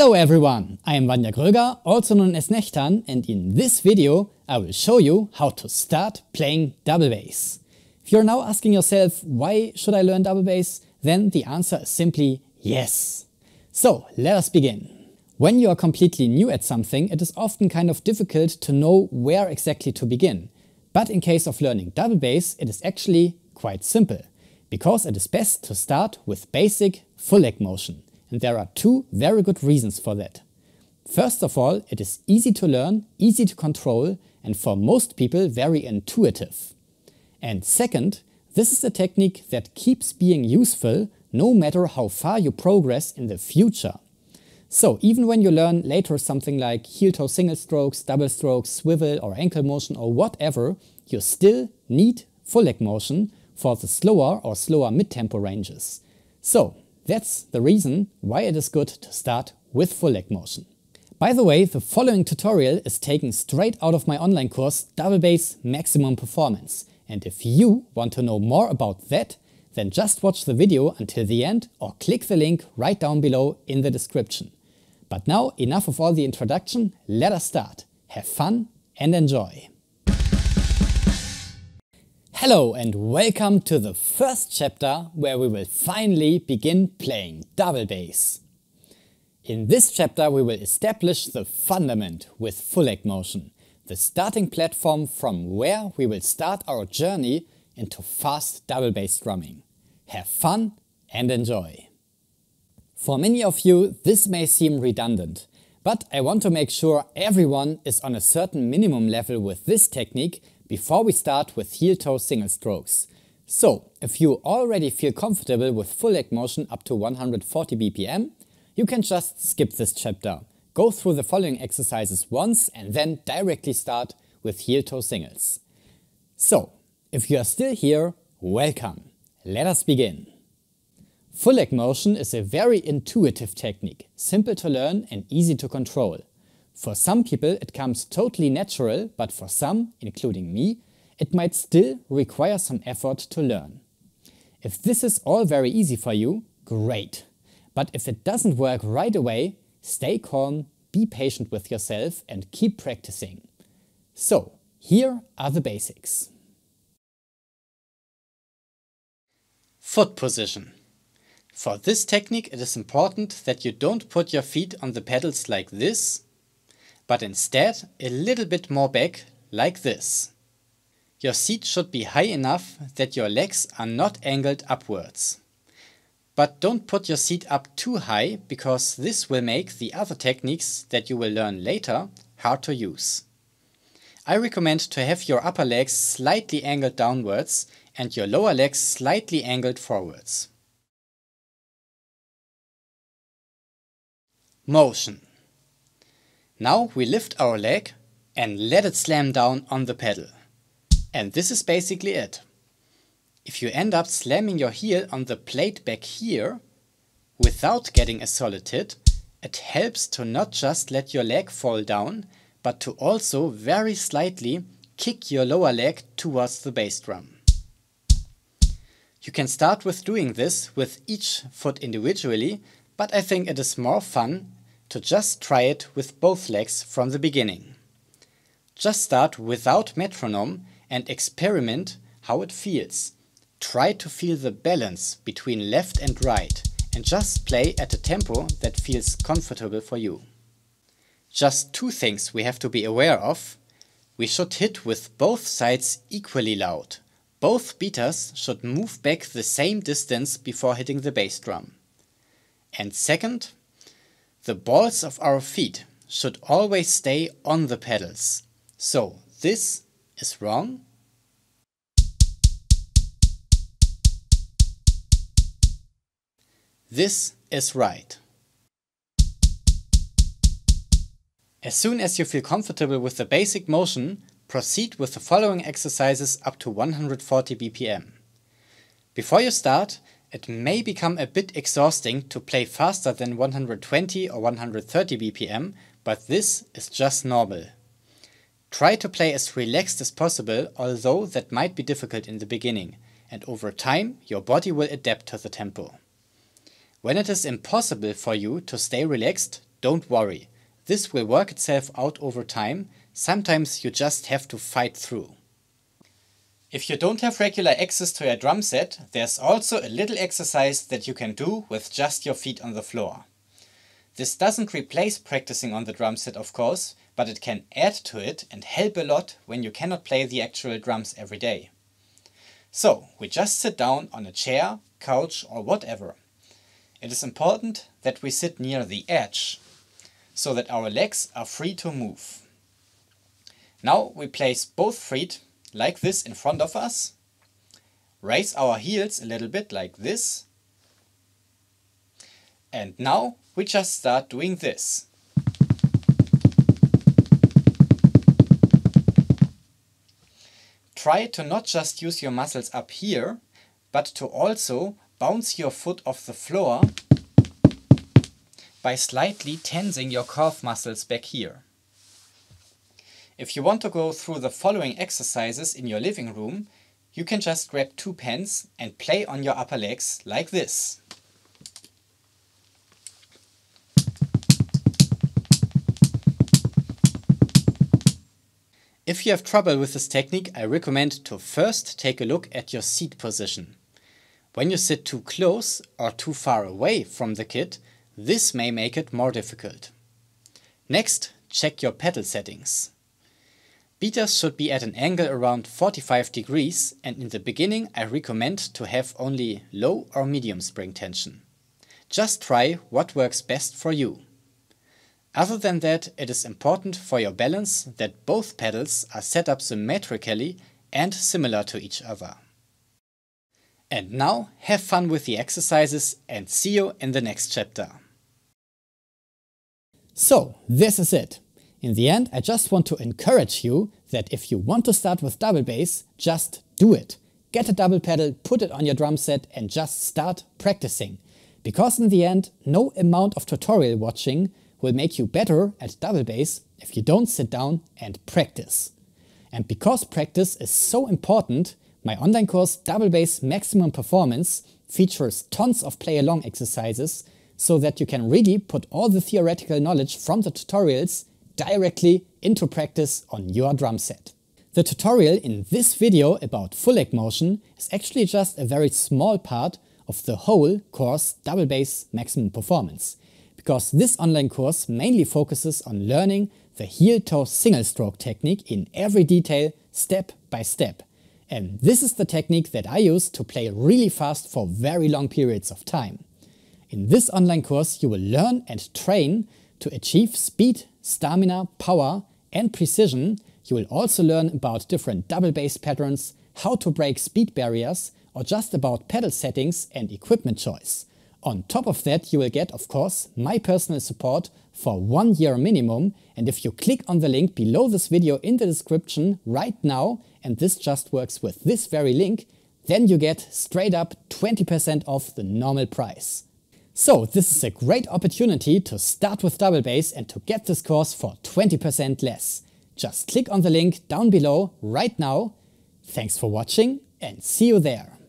Hello everyone, I am Wanja Gröger, also known as Nechtan, and in this video I will show you how to start playing double bass. If you're now asking yourself why should I learn double bass, then the answer is simply yes. So let us begin. When you are completely new at something, it is often kind of difficult to know where exactly to begin. But in case of learning double bass, it is actually quite simple, because it is best to start with basic full leg motion and there are two very good reasons for that. First of all, it is easy to learn, easy to control, and for most people very intuitive. And second, this is a technique that keeps being useful no matter how far you progress in the future. So even when you learn later something like heel toe single strokes, double strokes, swivel or ankle motion or whatever, you still need full leg motion for the slower or slower mid-tempo ranges. So that's the reason why it is good to start with full leg motion. By the way, the following tutorial is taken straight out of my online course Double Bass Maximum Performance. And if you want to know more about that, then just watch the video until the end or click the link right down below in the description. But now enough of all the introduction, let us start. Have fun and enjoy! Hello and welcome to the first chapter where we will finally begin playing double bass. In this chapter we will establish the fundament with full leg motion, the starting platform from where we will start our journey into fast double bass drumming. Have fun and enjoy! For many of you this may seem redundant, but I want to make sure everyone is on a certain minimum level with this technique before we start with heel-toe single strokes. So, if you already feel comfortable with full leg motion up to 140 BPM, you can just skip this chapter, go through the following exercises once and then directly start with heel-toe singles. So, if you are still here, welcome! Let us begin! Full leg motion is a very intuitive technique, simple to learn and easy to control. For some people it comes totally natural, but for some, including me, it might still require some effort to learn. If this is all very easy for you, great. But if it doesn't work right away, stay calm, be patient with yourself and keep practicing. So, here are the basics. Foot position. For this technique it is important that you don't put your feet on the pedals like this, but instead a little bit more back like this. Your seat should be high enough that your legs are not angled upwards. But don't put your seat up too high because this will make the other techniques that you will learn later hard to use. I recommend to have your upper legs slightly angled downwards and your lower legs slightly angled forwards. Motion now we lift our leg and let it slam down on the pedal. And this is basically it. If you end up slamming your heel on the plate back here, without getting a solid hit, it helps to not just let your leg fall down, but to also very slightly kick your lower leg towards the bass drum. You can start with doing this with each foot individually, but I think it is more fun to just try it with both legs from the beginning. Just start without metronome and experiment how it feels. Try to feel the balance between left and right and just play at a tempo that feels comfortable for you. Just two things we have to be aware of. We should hit with both sides equally loud. Both beaters should move back the same distance before hitting the bass drum. And second, the balls of our feet should always stay on the pedals. So this is wrong. This is right. As soon as you feel comfortable with the basic motion, proceed with the following exercises up to 140 BPM. Before you start, it may become a bit exhausting to play faster than 120 or 130 BPM, but this is just normal. Try to play as relaxed as possible, although that might be difficult in the beginning, and over time your body will adapt to the tempo. When it is impossible for you to stay relaxed, don't worry. This will work itself out over time, sometimes you just have to fight through. If you don't have regular access to your drum set, there's also a little exercise that you can do with just your feet on the floor. This doesn't replace practicing on the drum set of course, but it can add to it and help a lot when you cannot play the actual drums every day. So, we just sit down on a chair, couch or whatever. It is important that we sit near the edge, so that our legs are free to move. Now we place both feet like this in front of us, raise our heels a little bit like this, and now we just start doing this. Try to not just use your muscles up here, but to also bounce your foot off the floor by slightly tensing your calf muscles back here. If you want to go through the following exercises in your living room, you can just grab two pens and play on your upper legs like this. If you have trouble with this technique, I recommend to first take a look at your seat position. When you sit too close or too far away from the kit, this may make it more difficult. Next, check your pedal settings. Beaters should be at an angle around 45 degrees and in the beginning I recommend to have only low or medium spring tension. Just try what works best for you. Other than that, it is important for your balance that both pedals are set up symmetrically and similar to each other. And now have fun with the exercises and see you in the next chapter. So, this is it. In the end, I just want to encourage you that if you want to start with double bass, just do it. Get a double pedal, put it on your drum set and just start practicing. Because in the end, no amount of tutorial watching will make you better at double bass if you don't sit down and practice. And because practice is so important, my online course Double Bass Maximum Performance features tons of play-along exercises so that you can really put all the theoretical knowledge from the tutorials directly into practice on your drum set. The tutorial in this video about full leg motion is actually just a very small part of the whole course Double Bass Maximum Performance because this online course mainly focuses on learning the heel-toe single stroke technique in every detail, step by step. And this is the technique that I use to play really fast for very long periods of time. In this online course you will learn and train to achieve speed, stamina, power and precision. You will also learn about different double bass patterns, how to break speed barriers or just about pedal settings and equipment choice. On top of that, you will get, of course, my personal support for one year minimum. And if you click on the link below this video in the description right now, and this just works with this very link, then you get straight up 20% off the normal price. So this is a great opportunity to start with double bass and to get this course for 20% less. Just click on the link down below right now. Thanks for watching and see you there.